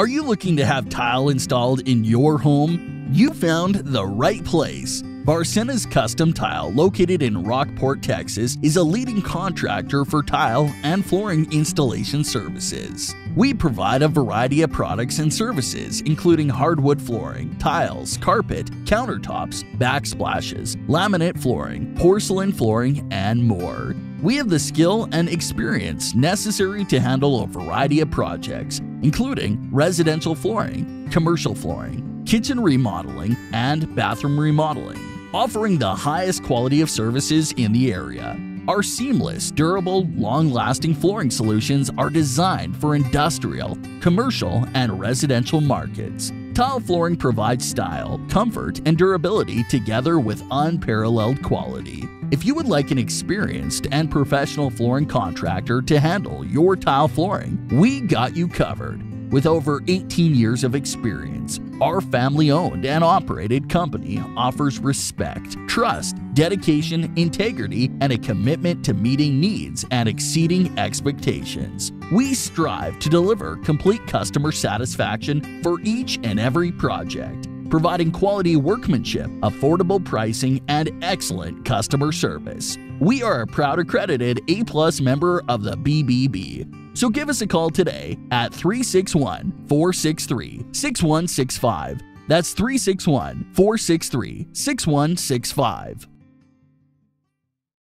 Are you looking to have tile installed in your home? You found the right place. Barcenas Custom Tile, located in Rockport, Texas, is a leading contractor for tile and flooring installation services. We provide a variety of products and services, including hardwood flooring, tiles, carpet, countertops, backsplashes, laminate flooring, porcelain flooring, and more. We have the skill and experience necessary to handle a variety of projects, including residential flooring, commercial flooring, kitchen remodeling, and bathroom remodeling offering the highest quality of services in the area. Our seamless, durable, long-lasting flooring solutions are designed for industrial, commercial, and residential markets. Tile flooring provides style, comfort, and durability together with unparalleled quality. If you would like an experienced and professional flooring contractor to handle your tile flooring, we got you covered. With over 18 years of experience, our family owned and operated company offers respect, trust, dedication, integrity, and a commitment to meeting needs and exceeding expectations. We strive to deliver complete customer satisfaction for each and every project providing quality workmanship, affordable pricing, and excellent customer service. We are a proud accredited A-plus member of the BBB. So give us a call today at 361 463 6165. That's 361 463 6165.